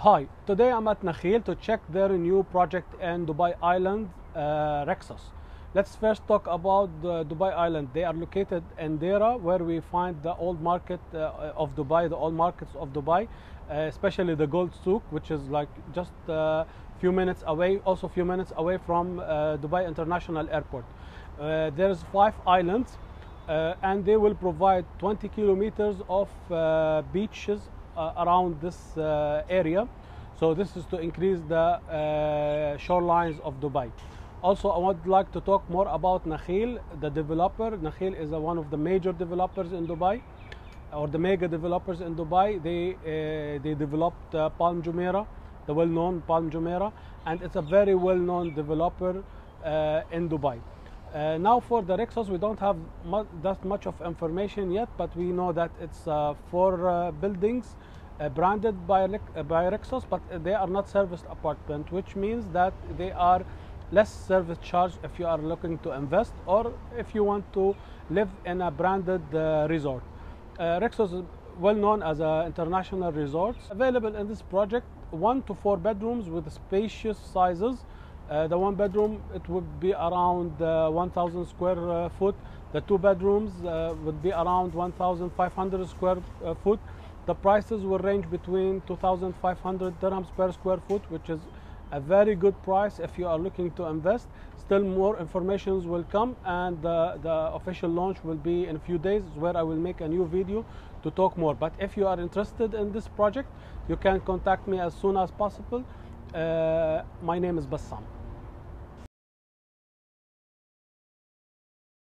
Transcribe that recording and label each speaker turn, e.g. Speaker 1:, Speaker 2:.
Speaker 1: Hi, today I'm at Nakheel to check their new project in Dubai Island, uh, Rixos. Let's first talk about Dubai Island. They are located in Deira, where we find the old market uh, of Dubai, the old markets of Dubai, uh, especially the Gold Souk, which is like just a few minutes away, also a few minutes away from uh, Dubai International Airport. Uh, there's five islands, uh, and they will provide 20 kilometers of uh, beaches uh, around this uh, area. So this is to increase the uh, shorelines of Dubai. Also, I would like to talk more about Nakheel, the developer. Nakheel is uh, one of the major developers in Dubai, or the mega developers in Dubai. They uh, they developed uh, Palm Jumeirah, the well-known Palm Jumeirah, and it's a very well-known developer uh, in Dubai. Uh, now for the Rixos, we don't have mu- that much of information yet, but we know that it's uh, four uh, buildings uh, branded by, uh, by Rixos, but they are not serviced apartment, which means that they are less service charge if you are looking to invest or if you want to live in a branded uh, resort. Rixos is well known as an international resort. Available in this project, one to four bedrooms with spacious sizes. Uh, the one bedroom it would be around uh, 1,000 square uh, foot. The two bedrooms uh, would be around 1,500 square uh, foot. The prices will range between 2,500 dirhams per square foot, which is a very good price if you are looking to invest. Still more information will come and the, the official launch will be in a few days where I will make a new video to talk more. But if you are interested in this project, you can contact me as soon as possible. My name is Bassam.